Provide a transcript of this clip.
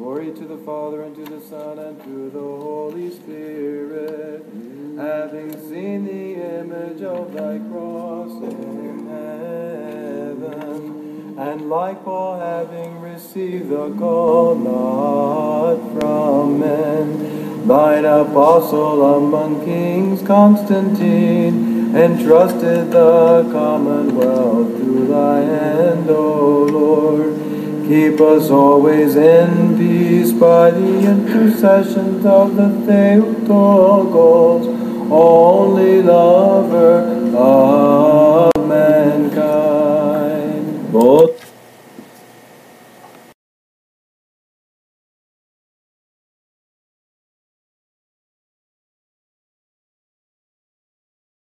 Glory to the Father, and to the Son, and to the Holy Spirit. Having seen the image of thy cross in heaven, and like Paul having received the call not from men, thine apostle among kings Constantine entrusted the commonwealth to thy hand. Keep us always in peace by the intercessions of the Theotokos,